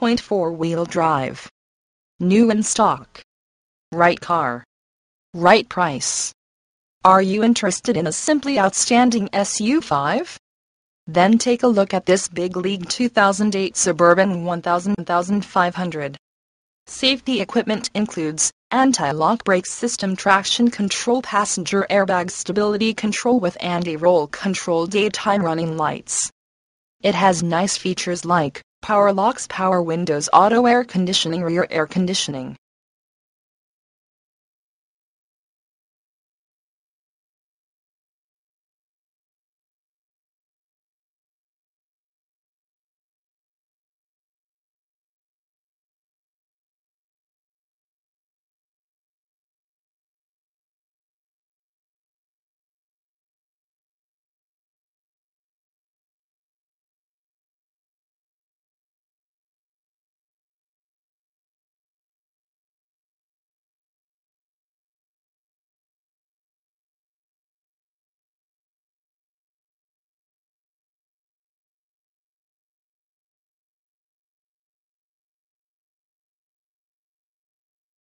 6.4 wheel drive. New in stock. Right car. Right price. Are you interested in a simply outstanding SUV? Then take a look at this big league 2008 Suburban 1500. Safety equipment includes anti-lock brake system traction control passenger airbag stability control with anti-roll control daytime running lights. It has nice features like power locks power windows auto air conditioning rear air conditioning